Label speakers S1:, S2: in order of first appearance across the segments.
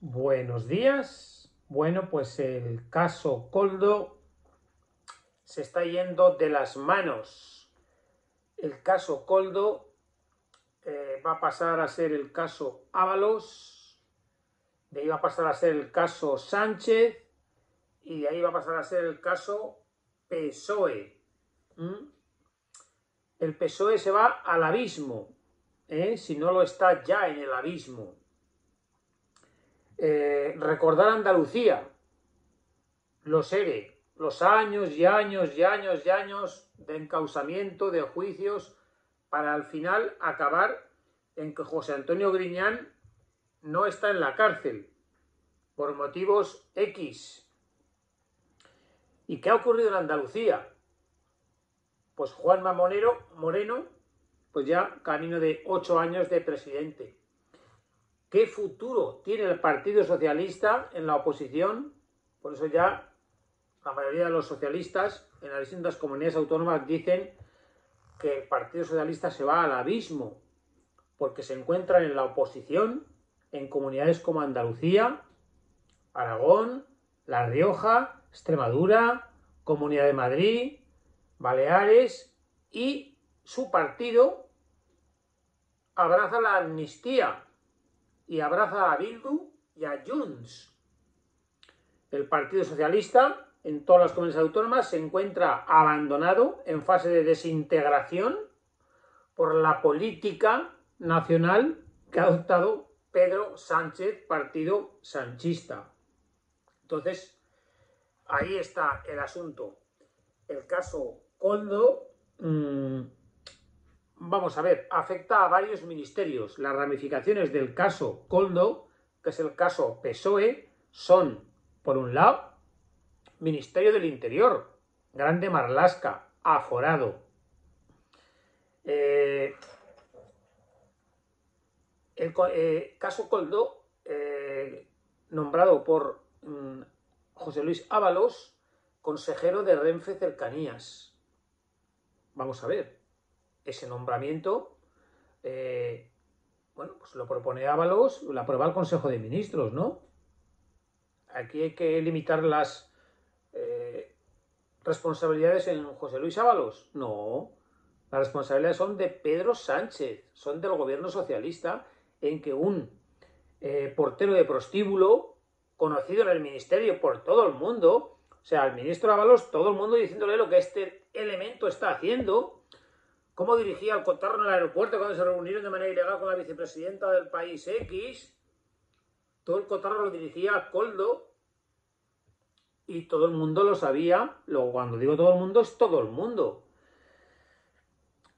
S1: Buenos días. Bueno, pues el caso Coldo se está yendo de las manos. El caso Coldo eh, va a pasar a ser el caso Ábalos, de ahí va a pasar a ser el caso Sánchez y de ahí va a pasar a ser el caso PSOE. El PSOE se va al abismo, ¿eh? si no lo está ya en el abismo. Eh, recordar Andalucía, los ERE, los años y años y años y años de encausamiento, de juicios, para al final acabar en que José Antonio Griñán no está en la cárcel por motivos X. ¿Y qué ha ocurrido en Andalucía? Pues Juan Mamonero Moreno, pues ya camino de ocho años de presidente. ¿Qué futuro tiene el Partido Socialista en la oposición? Por eso ya la mayoría de los socialistas en las distintas comunidades autónomas dicen que el Partido Socialista se va al abismo, porque se encuentran en la oposición en comunidades como Andalucía, Aragón, La Rioja, Extremadura, Comunidad de Madrid, Baleares y su partido abraza la amnistía y abraza a Bildu y a Junts. El Partido Socialista en todas las comunidades autónomas se encuentra abandonado en fase de desintegración por la política nacional que ha adoptado Pedro Sánchez, partido sanchista. Entonces, ahí está el asunto. El caso Coldo, mmm, vamos a ver, afecta a varios ministerios. Las ramificaciones del caso Coldo, que es el caso PSOE, son, por un lado, Ministerio del Interior, Grande Marlasca, aforado. Eh, el eh, caso Coldo, eh, nombrado por mm, José Luis Ábalos, consejero de Renfe Cercanías. Vamos a ver, ese nombramiento, eh, bueno, pues lo propone Ábalos, lo aprueba el Consejo de Ministros, ¿no? Aquí hay que limitar las eh, responsabilidades en José Luis Ábalos. No, las responsabilidades son de Pedro Sánchez, son del gobierno socialista, en que un eh, portero de prostíbulo, conocido en el ministerio por todo el mundo, o sea, al ministro Ábalos, todo el mundo diciéndole lo que este elemento está haciendo, cómo dirigía el cotarro en el aeropuerto cuando se reunieron de manera ilegal con la vicepresidenta del país X. Todo el cotarro lo dirigía a Coldo y todo el mundo lo sabía. Luego, cuando digo todo el mundo, es todo el mundo.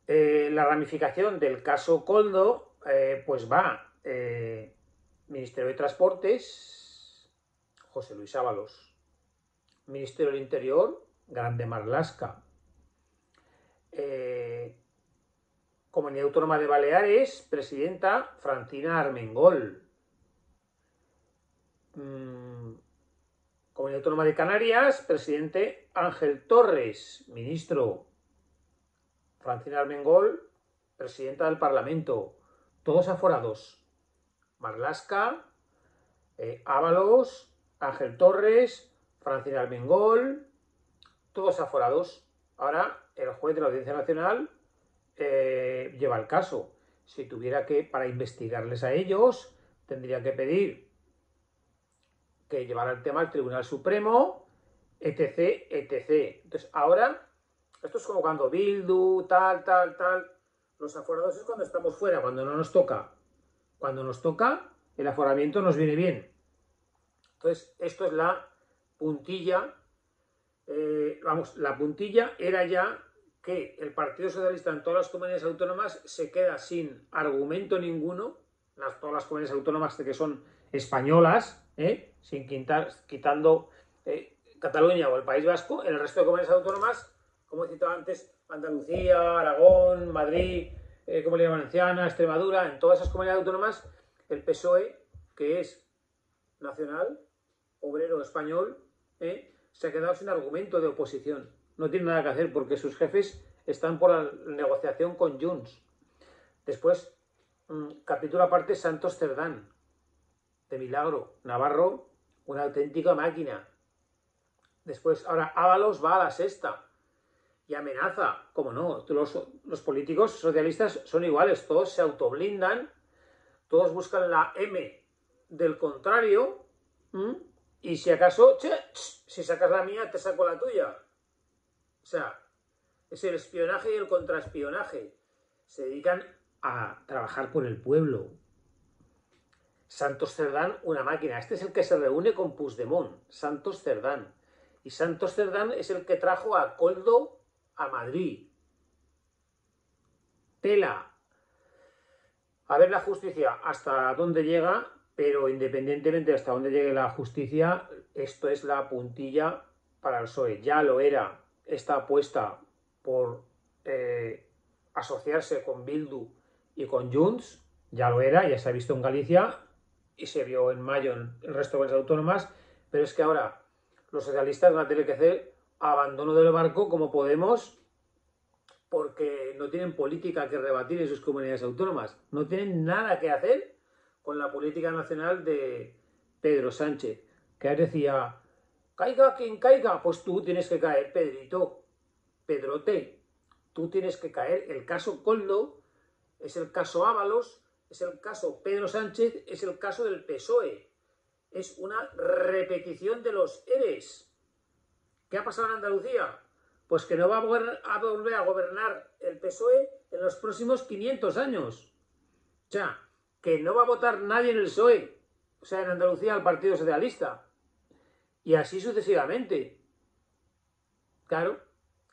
S1: Eh, la ramificación del caso Coldo, eh, pues va eh, Ministerio de Transportes, José Luis Ábalos. Ministerio del Interior, Grande Marlasca. Eh, Comunidad Autónoma de Baleares, presidenta Francina Armengol. Mm, Comunidad Autónoma de Canarias, presidente Ángel Torres, ministro. Francina Armengol, presidenta del Parlamento. Todos aforados. Marlasca, eh, Ábalos, Ángel Torres, Francina Armengol, todos aforados. Ahora el juez de la Audiencia Nacional eh, lleva el caso. Si tuviera que, para investigarles a ellos, tendría que pedir que llevara el tema al Tribunal Supremo, etc, etc. Entonces, ahora, esto es como cuando Bildu, tal, tal, tal. Los aforados es cuando estamos fuera, cuando no nos toca. Cuando nos toca, el aforamiento nos viene bien. Entonces, esto es la puntilla. Eh, vamos, la puntilla era ya que el Partido Socialista en todas las comunidades autónomas se queda sin argumento ninguno, las, todas las comunidades autónomas que son españolas, ¿eh? sin quitar, quitando eh, Cataluña o el País Vasco, en el resto de comunidades autónomas, como he citado antes, Andalucía, Aragón, Madrid, eh, Comunidad Valenciana, Extremadura, en todas esas comunidades autónomas, el PSOE, que es nacional, obrero español, se ha quedado sin argumento de oposición no tiene nada que hacer porque sus jefes están por la negociación con Junts. Después, mm, capítulo aparte, Santos Cerdán. de milagro. Navarro, una auténtica máquina. Después, ahora Ábalos va a la sexta y amenaza. Como no, los, los políticos socialistas son iguales, todos se autoblindan, todos buscan la M del contrario, y si acaso, si sacas la mía, te saco la tuya. Sea, es el espionaje y el contraespionaje. Se dedican a trabajar por el pueblo. Santos Cerdán, una máquina. Este es el que se reúne con Puigdemont, Santos Cerdán. Y Santos Cerdán es el que trajo a Coldo a Madrid. Tela. A ver la justicia hasta dónde llega, pero independientemente de hasta dónde llegue la justicia, esto es la puntilla para el PSOE. Ya lo era esta apuesta por eh, asociarse con Bildu y con Junts, ya lo era, ya se ha visto en Galicia y se vio en mayo en el resto de las autónomas, pero es que ahora los socialistas van a tener que hacer abandono del barco como Podemos porque no tienen política que rebatir en sus comunidades autónomas, no tienen nada que hacer con la política nacional de Pedro Sánchez, que decía, caiga quien caiga, pues tú tienes que caer, Pedrito, Pedrote, tú tienes que caer. El caso Coldo es el caso Ábalos, es el caso Pedro Sánchez, es el caso del PSOE. Es una repetición de los ERES. ¿Qué ha pasado en Andalucía? Pues que no va a volver a, gobernar el PSOE en los próximos 500 años. O sea, que no va a votar nadie en el PSOE, o sea, en Andalucía al Partido Socialista. Y así sucesivamente. Claro,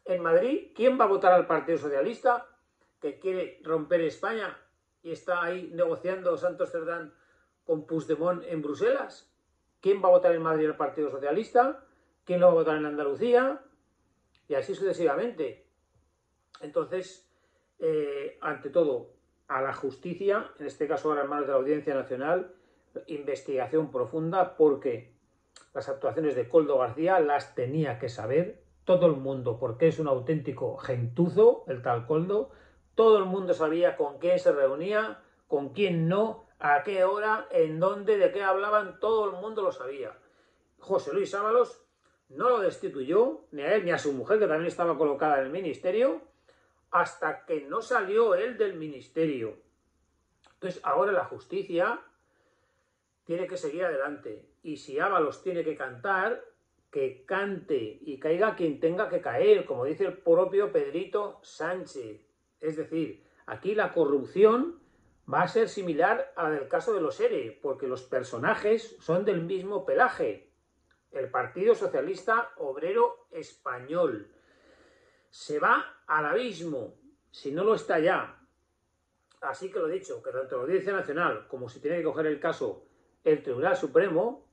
S1: en Madrid, ¿quién va a votar al Partido Socialista que quiere romper España y está ahí negociando Santos Cerdán con Puigdemont en Bruselas? ¿Quién va a votar en Madrid al Partido Socialista? ¿Quién lo va a votar en Andalucía? Y así sucesivamente. Entonces, eh, ante todo, a la justicia, en este caso ahora en manos de la Audiencia Nacional, investigación profunda porque las actuaciones de Coldo García las tenía que saber todo el mundo, porque es un auténtico gentuzo, el tal Coldo, todo el mundo sabía con quién se reunía, con quién no, a qué hora, en dónde, de qué hablaban, todo el mundo lo sabía. José Luis Ábalos no lo destituyó, ni a él ni a su mujer, que también estaba colocada en el ministerio, hasta que no salió él del ministerio. Entonces, ahora la justicia tiene que seguir adelante. Y si Ábalos tiene que cantar, que cante y caiga quien tenga que caer, como dice el propio Pedrito Sánchez. Es decir, aquí la corrupción va a ser similar a la del caso de los ERE, porque los personajes son del mismo pelaje. El Partido Socialista Obrero Español se va al abismo, si no lo está ya. Así que lo dicho, que tanto la Audiencia Nacional como si tiene que coger el caso el Tribunal Supremo,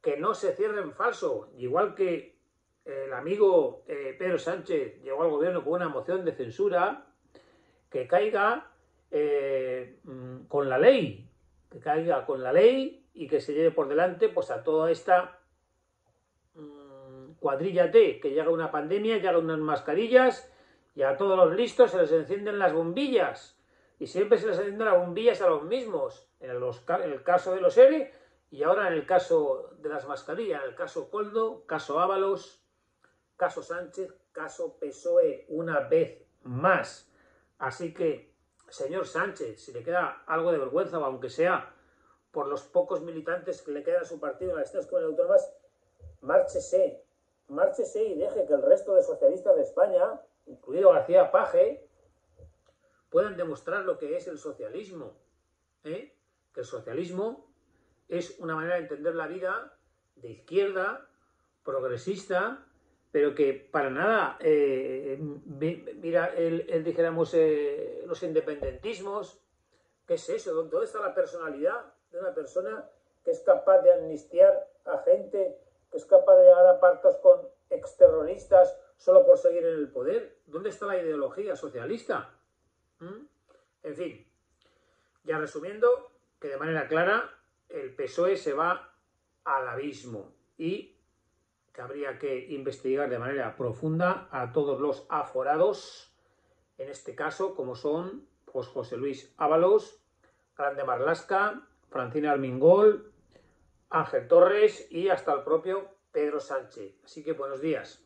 S1: que no se cierre en falso. Igual que el amigo eh, Pedro Sánchez llegó al gobierno con una moción de censura, que caiga eh, mm, con la ley, que caiga con la ley y que se lleve por delante pues a toda esta mm, cuadrilla T, que llega una pandemia, llega unas mascarillas y a todos los listos se les encienden las bombillas. Y siempre se les las bombillas a los mismos. En, en el caso de los ERE, y ahora en el caso de las mascarillas, en el caso Coldo, caso Ábalos, caso Sánchez, caso PSOE, una vez más. Así que, señor Sánchez, si le queda algo de vergüenza, aunque sea por los pocos militantes que le quedan a su partido en las estas comunidades autónomas, márchese, márchese y deje que el resto de socialistas de España, incluido García Paje, puedan demostrar lo que es el socialismo. ¿eh? Que el socialismo es una manera de entender la vida de izquierda, progresista, pero que para nada eh, mira el, dijéramos eh, los independentismos ¿qué es eso? ¿dónde está la personalidad de una persona que es capaz de amnistiar a gente que es capaz de llegar a partos con exterroristas solo por seguir en el poder ¿dónde está la ideología socialista? ¿Mm? en fin ya resumiendo que de manera clara el PSOE se va al abismo y que habría que investigar de manera profunda a todos los aforados, en este caso, como son pues, José Luis Ábalos, Grande Marlasca, Francina Armingol, Ángel Torres y hasta el propio Pedro Sánchez. Así que buenos días.